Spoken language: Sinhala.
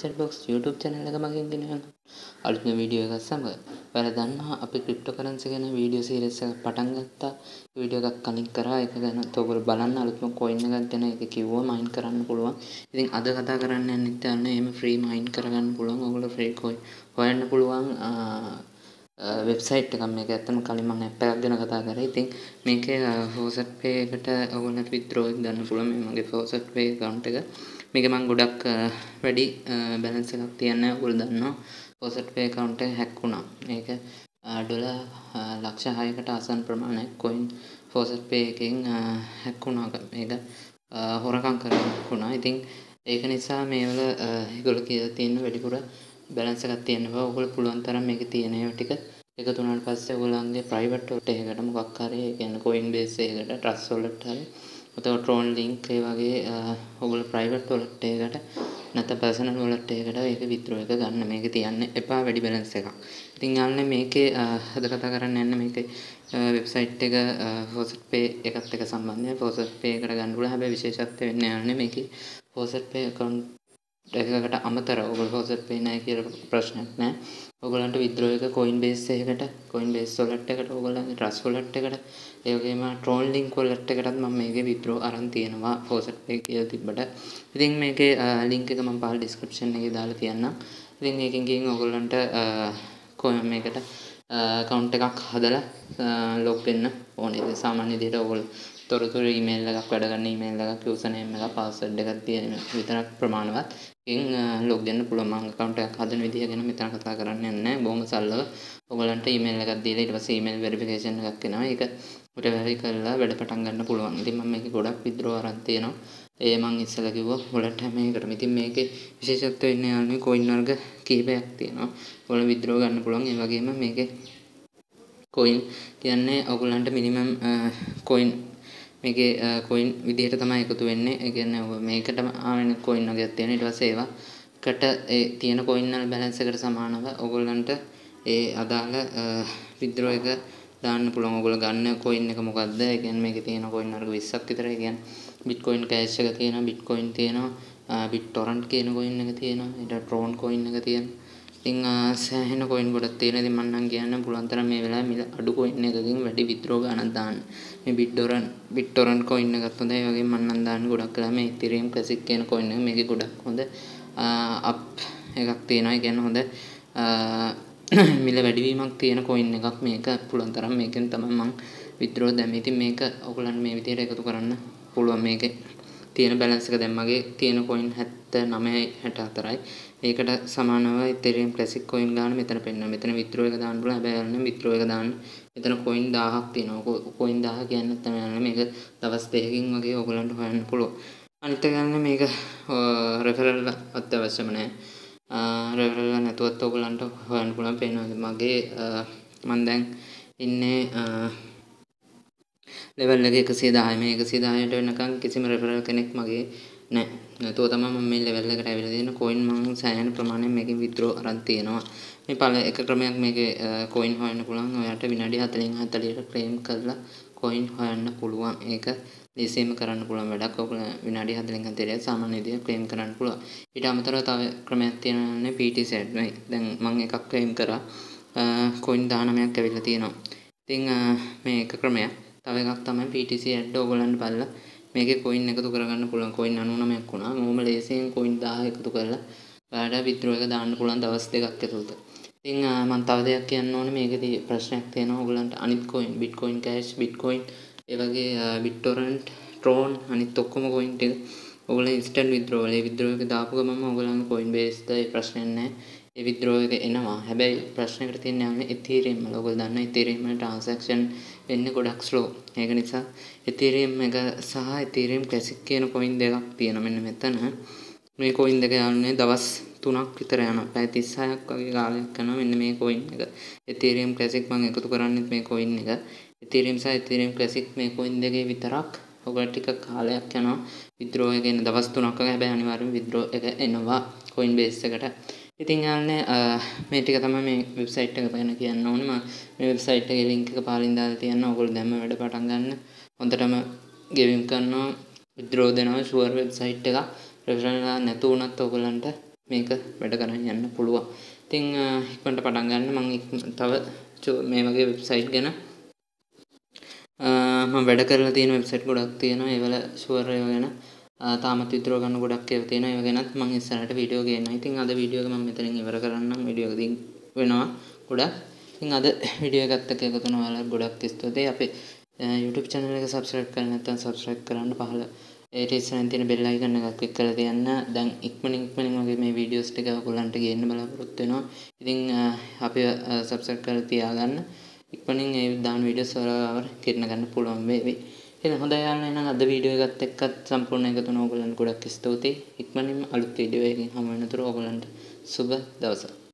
චැට්බොක්ස් YouTube channel එක මගින් ගෙනයන අලුත්ම වීඩියෝ එකක් සමග ඔයාලා දන්නවා අපි ක්‍රිප්ටෝකරන්සි ගැන වීඩියෝ සීරීස් එකක් පටන් ගත්තා. වීඩියෝ එකක් කලින් කරා. ඒක ගැන ඔයගොල්ලෝ බලන්න. අලුත්ම කොයින් එකක් ගැන ඒක කිව්වා මයින් කරන්න පුළුවන්. ඉතින් අද කතා කරන්න යන්නෙත් යන්න එහෙම ෆ්‍රී මයින් කරගන්න පුළුවන්. ඔයගොල්ලෝ ෆ්‍රී කොයින් හොයන්න පුළුවන්. වෙබ්සයිට් එකක් මේක ඇත්තම කලින් මම ඇප් එකක් ගැන කතා කරා. ඉතින් මේකේ ෆෝසට් පේ එකට ඔයගොල්ලන්ට විත්ඩ්‍රෝ එක ගන්න පුළුවන්. මේ මගේ ෆෝසට් පේ account එක. මේක මම ගොඩක් වැඩි බැලන්ස් එකක් තියන්නේ ඔයගොල්ලෝ දන්නවා පෝසට් පේ account එක හැක් වුණා. මේක ඩොලර් ලක්ෂ 6කට ආසන්න ප්‍රමාණයක් කොයින් පෝසට් පේ එකෙන් හැක් වුණා. මේක හොරකම් කරලා වුණා. ඉතින් ඒක නිසා මේවල ඒගොල්ලෝ කියලා තියෙන වැඩිපුර බැලන්ස් එකක් තියෙන බව ඔයගොල්ලෝ පුළුවන් තරම් මේකේ තියෙන ඒවා ටික එකතු වුණාට පස්සේ ඔයගොල්ලන්ගේ ප්‍රයිවට් වොලට් එකකට මොකක් හරි ඒ කියන්නේ කොයින් බේස් එකකට ට්‍රස්ට් වොලට් හරි එතකොට ට්‍රෝන් ලින්ක් ඒ වගේ ඔයගොල්ලෝ ප්‍රයිවට් වොලට් එකකට නැත්නම් පර්සනල් වොලට් එකකට ඒක විත්ඩ්‍රෝ එක ගන්න මේක තියන්න එපා වැඩි බැලන්ස් එකක්. ඉතින් යන්නේ මේකේ අද කතා කරන්න යන්නේ මේකේ වෙබ්සයිට් එක ෆෝසට් පේ එකත් එක්ක සම්බන්ධයි. ෆෝසට් පේ එකට ගන්න පුළුවන්. හැබැයි විශේෂත්වය වෙන්නේ යන්නේ මේකේ ෆෝසට් පේ account එකකට අමතරව ඔයගොල්ලෝ හොසට් පේ නැහැ කියලා ප්‍රශ්නයක් නැහැ. ඔයගොල්ලන්ට විත්ඩ්‍රෝ එක Coinbase එකකට Coinbase wallet එකට ඔයගොල්ලන්ගේ Trust wallet එකට ඒ වගේම Tron Link wallet එකටත් මම මේකේ විත්ඩ්‍රෝ අරන් තියෙනවා හොසට් පේ කියලා තිබ්බට. ඉතින් මේකේ link එක මම පහළ description එකේ දාලා තියන්නම්. ඉතින් මේකෙන් ගිහින් ඔයගොල්ලන්ට මේකට account එකක් හදලා log වෙන්න ඕනේ. සාමාන්‍ය විදිහට ඔයගොල්ලෝ තොරතුරු ඊමේල් එකක් වැඩ ගන්න ඊමේල් එකක් යූසර් නේම් එකක් පාස්වර්ඩ් එකක් තියෙන විතරක් ප්‍රමාණවත්. එකෙන් ලොග් වෙන්න පුළුවන්. මම account එකක් හදන විදිහ ගැන මෙතන කතා කරන්න යන්නේ නැහැ. බොහොම සරලව ඔයගලන්ට ඊමේල් එකක් දීලා ඊට පස්සේ ඊමේල් වෙරිෆිකේෂන් එකක් එනවා. ඒක උට වෙරි කරලා වැඩ පටන් ගන්න පුළුවන්. ඉතින් මම මේකේ ගොඩක් විද්‍රෝ අරන් තියෙනවා. ඒ මං ඉස්සෙල්ලා කිව්වා වොලට් හැම එකටම. ඉතින් මේකේ විශේෂත්වය වෙන්නේ යන්නේ කොයින් වර්ග කීපයක් තියෙනවා. ඔයාලා විද්‍රෝ ගන්න පුළුවන්. ඒ වගේම මේකේ කොයින් කියන්නේ ඔයගලන්ට මිනිමම් කොයින් මේකේ කොයින් විදිහට තමයි එකතු වෙන්නේ. ඒ කියන්නේ මේකටම ආවෙන කොයින් වගේක් තියෙනවා. ඊට පස්සේ ඒවාකට ඒ තියෙන කොයින් වල බැලන්ස් එකට සමානව ඔයගොල්ලන්ට ඒ අදාළ විත්ඩ්‍රෝ එක දාන්න පුළුවන්. ඔයගොල්ලෝ ගන්න කොයින් එක මොකද්ද? ඒ කියන්නේ මේකේ තියෙන කොයින් වර්ග 20ක් විතර. ඒ කියන්නේ බිට්කොයින් කෑෂ් එක තියෙනවා, බිට්කොයින් තියෙනවා, බිට්ටොරන්ට් කියන කොයින් එක තියෙනවා, ඊට ට්‍රෝන් කොයින් එක තියෙනවා. ඉතින් සෑහෙන කොයින් ගොඩක් තියෙනවා. ඉතින් මම නම් කියන්න පුළුවන් තරම් මේ වෙලාවේ මිල අඩු කොයින් එකකින් වැඩි විත්ඩ්‍රෝ ගණන් දාන්න. මේ බිට්ටොරන් බිට්ටොරන්ට් කොයින් එකත් හොඳයි. ඒ වගේම මම නම් දාන්නේ ගොඩක් වෙලා මේ ඉතිරියම් ක්ලාසික් කියන කොයින් එක මේකේ ගොඩක් හොඳ අප් එකක් තියෙනවා. ඒ කියන්නේ හොඳ මිල වැඩිවීමක් තියෙන කොයින් එකක් මේක පුළුවන් තරම් මේකෙන් තමයි මම විත්ඩ්‍රෝ දැම්මේ. ඉතින් මේක ඔයගොල්ලන්ට මේ විදිහට එකතු කරන්න පුළුවන් මේකේ තියෙන බැලන්ස් එක දැන් මගේ තියෙන කොයින් 79යි 64යි. ඒකට සමානව Ethereum Classic coin ගන්න මෙතන පෙන්නනවා. මෙතන withdraw එක දාන්න පුළුවන්. හැබැයි ඔන්න withdraw එක දාන්න මෙතන coin 1000ක් තියෙනවා. coin 1000 කියන්නේ තමයි මේක දවස් දෙකකින් වගේ ඔයගලන්ට හොයන්න පුළුවන්. අනිත් එක ගන්න මේක referral අත්‍යවශ්‍යම නැහැ. referral නැතුවත් ඔයගලන්ට හොයන්න පුළුවන්. පේනවා මගේ මම දැන් ඉන්නේ ලෙවල් එක 110 මේ 110ට වෙනකන් කිසිම රෙෆරල් කෙනෙක් මගේ නෑ. නැතුව තමයි මම මේ ලෙවල් එකට ඇවිල්ලා තියෙන කොයින් මම සෑහෙන ප්‍රමාණයක් මේකෙන් විත්ඩ්‍රෝ අරන් තියෙනවා. මේ පළ එක ක්‍රමයක් මේකේ කොයින් හොයන්න පුළුවන්. ඔයාලට විනාඩි 40න් 40ට ක්ලේම් කරලා කොයින් හොයන්න පුළුවන්. ඒක ලේසියෙන්ම කරන්න පුළුවන් වැඩක්. ඔයගොල්ලෝ විනාඩි 40න් 40ට සාමාන්‍ය විදිහට ක්ලේම් කරන්න පුළුවන්. ඊට අමතරව තව ක්‍රමයක් තියෙනවානේ PTZ. දැන් මම එකක් ක්ලේම් කරා. කොයින් 19ක් ඇවිල්ලා තියෙනවා. ඉතින් මේ එක ක්‍රමයක්. තව එකක් තමයි PTC ඇඩ් ඕගොල්ලන්ට බලලා මේකේ කොයින් එකතු කරගන්න පුළුවන් කොයින් 99ක් වුණා. මොහොම ලේසියෙන් කොයින් 1000 එකතු කරලා ඔයාලට විත්ඩ්‍රෝ එක දාන්න පුළුවන් දවස් දෙකක් ඇතුළත. ඉතින් මම තව දෙයක් කියන්න ඕනේ මේකේදී ප්‍රශ්නයක් තියෙනවා ඕගොල්ලන්ට අනිත් කොයින් Bitcoin Cash Bitcoin ඒ වගේ BitTorrent Tron අනිත් ඔක්කොම කොයින් ටික ඔයගොල්ලෝ ඉන්ස්ටන්ට් විත්ඩ්‍රෝ වල ඒ විත්ඩ්‍රෝ එක දාපු ගමන්ම ඔයගොල්ලන්ගේ කොයින් බේස්ද ඒ ප්‍රශ්නයක් නැහැ. ඒ විත්ඩ්‍රෝ එක එනවා. හැබැයි ප්‍රශ්නයකට තියෙන්නේ යන්නේ Ethereum වල. ඔයගොල්ලෝ දන්නා Ethereum වල transaction වෙන්නේ ගොඩක් ස්ලෝ. ඒක නිසා Ethereum එක සහ Ethereum Classic කියන කොයින් දෙකක් තියෙනවා මෙන්න මෙතන. මේ කොයින් දෙක යන්නේ දවස් 3ක් විතර යනවා. පැය 36ක් වගේ කාලයක් යනවා මෙන්න මේ කොයින් එක. Ethereum Classic මම එකතු කරන්නේත් මේ කොයින් එක. Ethereum සහ Ethereum Classic මේ කොයින් දෙකේ විතරක් ඔයගොල්ලෝ ටික කාලයක් යනවා විත්ඩ්‍රෝ එක එන දවස් 3ක් වගේ හැබැයි අනිවාර්යයෙන් විත්ඩ්‍රෝ එක එනවා Coinbase එකට. ඉතින් යාන්නේ මේ ටික තමයි මේ වෙබ්සයිට් එක ගැන කියන්න ඕනේ. මම මේ වෙබ්සයිට් එකේ link එක පාලින් දාලා තියන්න. ඕගොල්ලෝ දැම්ම වැඩ පටන් ගන්න. හොඳටම ගෙවිම් කරනවා withdraw දෙනවා sure වෙබ්සයිට් එක. referral නැතු වුණත් ඕගොල්ලන්ට මේක වැඩ කරන් යන්න පුළුවන්. ඉතින් ඉක්මනට පටන් ගන්න. මම තව මේ වගේ වෙබ්සයිට් ගැන මම වැඩ කරලා තියෙන වෙබ්සයිට් ගොඩක් තියෙනවා. ඒවල ෂුවර් ඒවා ගැන තාමත් විතරව ගන්න ගොඩක් ඒවා තියෙනවා. ඒවා ගැනත් මම ඉස්සරහට වීඩියෝ ගේනවා. ඉතින් අද වීඩියෝ එක මම මෙතනින් ඉවර කරන්නම්. වීඩියෝ එක වෙනවා ගොඩක්. ඉතින් අද වීඩියෝ එකත් එක්ක එකතු වෙන ඔයාලට ගොඩක් ස්තුතියි. අපේ YouTube channel එක subscribe කරලා නැත්නම් subscribe කරන්න පහළ ඒ ඉස්සරහින් තියෙන bell icon එක click කරලා තියන්න. දැන් ඉක්මනින් ඉක්මනින් වගේ මේ videos ටික ඔයගොල්ලන්ට ගේන්න බලාපොරොත්තු වෙනවා. ඉතින් අපි subscribe කරලා තියාගන්න. ඉක්මනින් ඒ දාන වීඩියෝස් වල කිරණ ගන්න පුළුවන් වේවි. එහෙනම් හොඳයි යාළුවනේ එහෙනම් අද වීඩියෝ එකත් එක්කත් සම්පූර්ණ එකතු වෙන ඕගොල්ලන්ට ගොඩක් ස්තුතියි. ඉක්මනින්ම අලුත් වීඩියෝ එකකින් හමු වෙනතුරු ඕගොල්ලන්ට සුබ දවසක්.